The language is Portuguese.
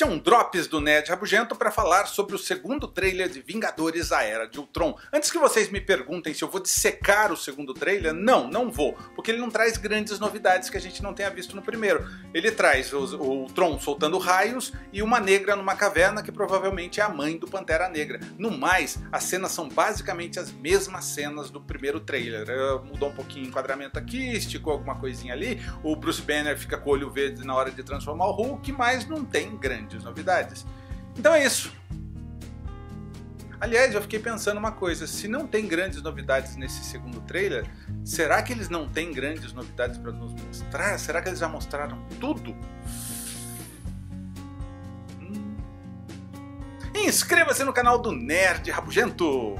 Este é um Drops do Nerd Rabugento para falar sobre o segundo trailer de Vingadores A Era de Ultron. Antes que vocês me perguntem se eu vou dissecar o segundo trailer, não, não vou, porque ele não traz grandes novidades que a gente não tenha visto no primeiro. Ele traz o, o Ultron soltando raios e uma negra numa caverna que provavelmente é a mãe do Pantera Negra. No mais, as cenas são basicamente as mesmas cenas do primeiro trailer. Uh, mudou um pouquinho o enquadramento aqui, esticou alguma coisinha ali, o Bruce Banner fica com o olho verde na hora de transformar o Hulk, mas não tem grandes novidades. Então é isso. Aliás, eu fiquei pensando uma coisa: se não tem grandes novidades nesse segundo trailer, será que eles não têm grandes novidades para nos mostrar? Será que eles já mostraram tudo? Hum. Inscreva-se no canal do Nerd Rabugento!